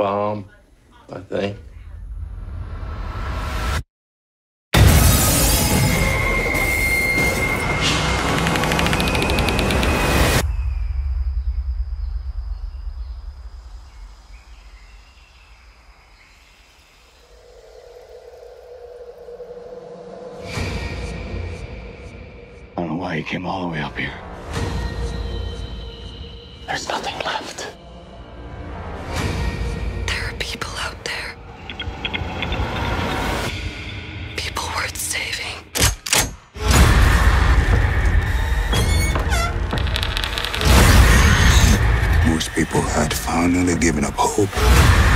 bomb, I think. I don't know why he came all the way up here. There's nothing Most people had finally given up hope.